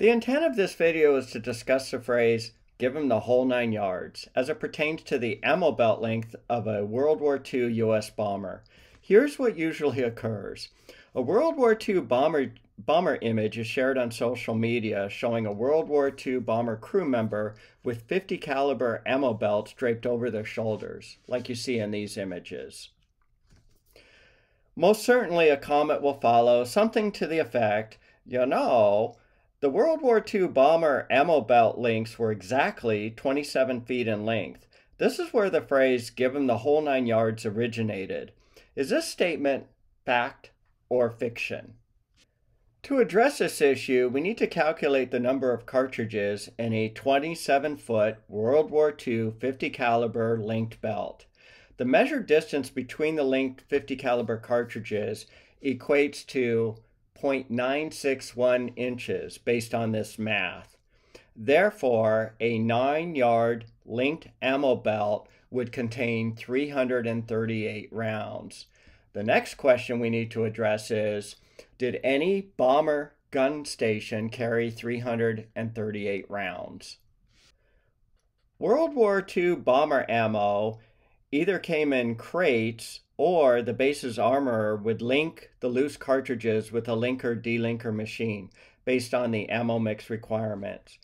The intent of this video is to discuss the phrase, give him the whole nine yards, as it pertains to the ammo belt length of a World War II U.S. bomber. Here's what usually occurs. A World War II bomber, bomber image is shared on social media showing a World War II bomber crew member with 50 caliber ammo belts draped over their shoulders, like you see in these images. Most certainly a comment will follow, something to the effect, you know, the World War II bomber ammo belt links were exactly 27 feet in length. This is where the phrase, give the whole nine yards, originated. Is this statement fact or fiction? To address this issue, we need to calculate the number of cartridges in a 27 foot World War II 50 caliber linked belt. The measured distance between the linked 50 caliber cartridges equates to 0.961 inches based on this math. Therefore, a 9 yard linked ammo belt would contain 338 rounds. The next question we need to address is Did any bomber gun station carry 338 rounds? World War II bomber ammo either came in crates or the base's armorer would link the loose cartridges with a linker delinker machine based on the ammo mix requirements.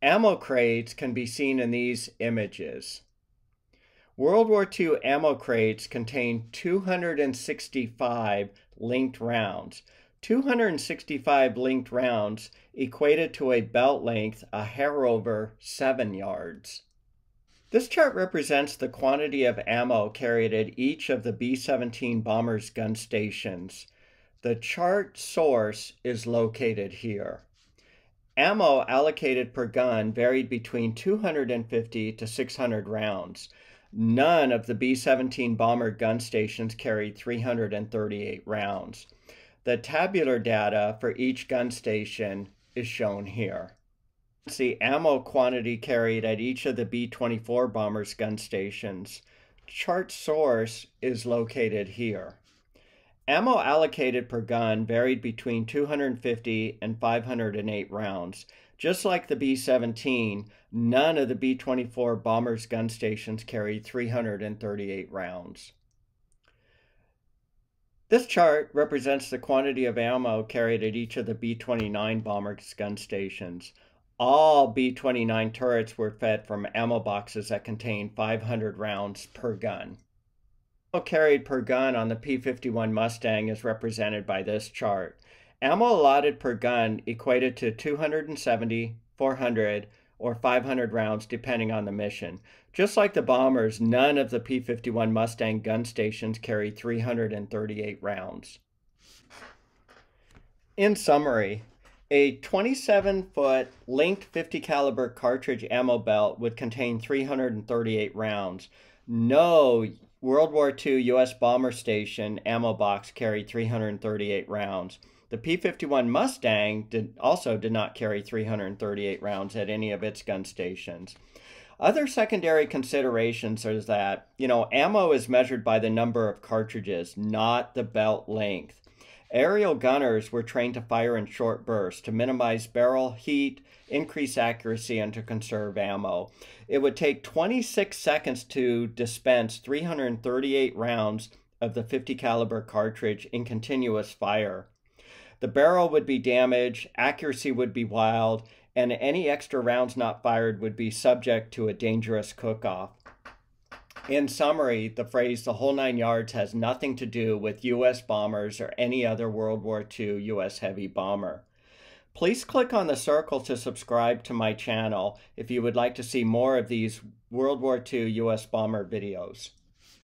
Ammo crates can be seen in these images. World War II ammo crates contain 265 linked rounds. 265 linked rounds equated to a belt length a hair over 7 yards. This chart represents the quantity of ammo carried at each of the B-17 bomber's gun stations. The chart source is located here. Ammo allocated per gun varied between 250 to 600 rounds. None of the B-17 bomber gun stations carried 338 rounds. The tabular data for each gun station is shown here the ammo quantity carried at each of the B-24 bombers gun stations. Chart source is located here. Ammo allocated per gun varied between 250 and 508 rounds. Just like the B-17, none of the B-24 bombers gun stations carried 338 rounds. This chart represents the quantity of ammo carried at each of the B-29 bombers gun stations. All B-29 turrets were fed from ammo boxes that contained 500 rounds per gun. Ammo carried per gun on the P-51 Mustang is represented by this chart. Ammo allotted per gun equated to 270, 400, or 500 rounds depending on the mission. Just like the bombers, none of the P-51 Mustang gun stations carried 338 rounds. In summary, a 27 foot linked 50 caliber cartridge ammo belt would contain 338 rounds. No World War II U.S. bomber station ammo box carried 338 rounds. The P 51 Mustang did, also did not carry 338 rounds at any of its gun stations. Other secondary considerations is that, you know, ammo is measured by the number of cartridges, not the belt length. Aerial gunners were trained to fire in short bursts to minimize barrel heat, increase accuracy, and to conserve ammo. It would take 26 seconds to dispense 338 rounds of the 50 caliber cartridge in continuous fire. The barrel would be damaged, accuracy would be wild, and any extra rounds not fired would be subject to a dangerous cook-off. In summary, the phrase the whole nine yards has nothing to do with U.S. bombers or any other World War II U.S. heavy bomber. Please click on the circle to subscribe to my channel if you would like to see more of these World War II U.S. bomber videos.